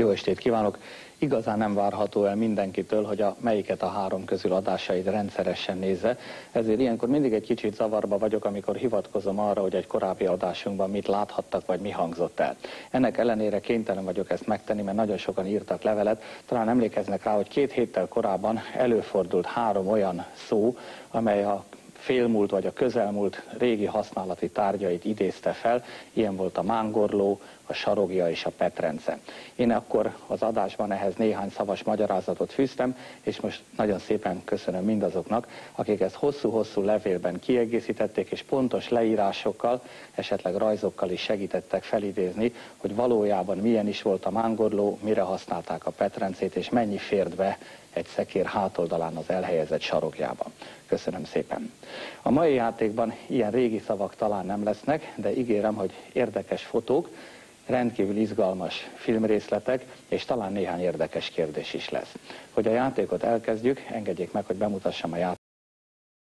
Jó estét kívánok! Igazán nem várható el mindenkitől, hogy a melyiket a három közül adásait rendszeresen nézze, ezért ilyenkor mindig egy kicsit zavarba vagyok, amikor hivatkozom arra, hogy egy korábbi adásunkban mit láthattak, vagy mi hangzott el. Ennek ellenére kénytelen vagyok ezt megtenni, mert nagyon sokan írtak levelet. Talán emlékeznek rá, hogy két héttel korábban előfordult három olyan szó, amely a félmúlt vagy a közelmúlt régi használati tárgyait idézte fel, ilyen volt a mángorló, a sarogja és a petrence. Én akkor az adásban ehhez néhány szavas magyarázatot fűztem, és most nagyon szépen köszönöm mindazoknak, akik ezt hosszú-hosszú levélben kiegészítették, és pontos leírásokkal, esetleg rajzokkal is segítettek felidézni, hogy valójában milyen is volt a mángorló, mire használták a petrencét, és mennyi fért be egy szekér hátoldalán az elhelyezett sarogjában. Köszönöm szépen. A mai játékban ilyen régi szavak talán nem lesznek, de ígérem, hogy érdekes fotók, rendkívül izgalmas filmrészletek, és talán néhány érdekes kérdés is lesz. Hogy a játékot elkezdjük, engedjék meg, hogy bemutassam a játékot.